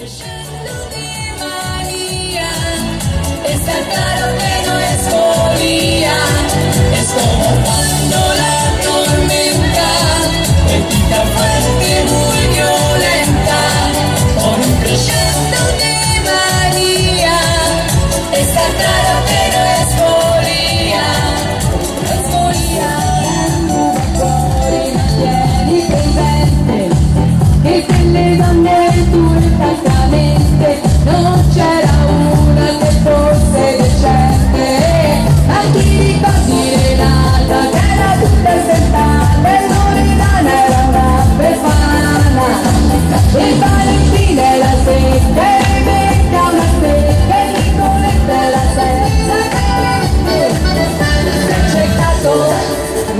to show.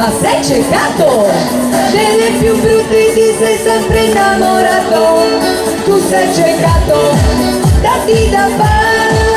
Ma sei cercato delle più brutte ti sei sempre innamorato tu sei cercato da chi da fare